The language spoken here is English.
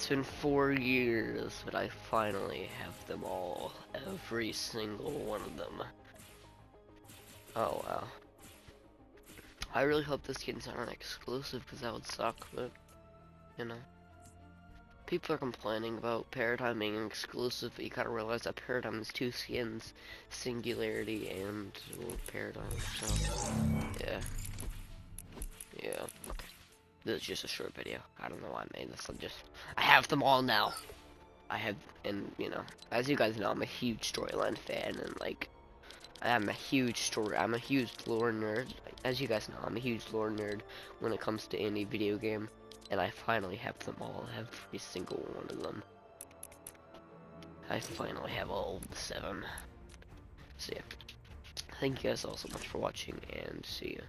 It's been four years, but I finally have them all. Every single one of them. Oh wow. I really hope this an exclusive because that would suck, but you know. People are complaining about Paradigm being exclusive, but you gotta realize that Paradigm is two skins, Singularity and well, Paradigm, so. Yeah. This is just a short video. I don't know why I made this. I'm just, I have them all now. I have, and you know, as you guys know, I'm a huge storyline fan, and like, I'm a huge story. I'm a huge lore nerd. As you guys know, I'm a huge lore nerd when it comes to any video game, and I finally have them all. Every single one of them. I finally have all the seven. So yeah, thank you guys all so much for watching, and see you.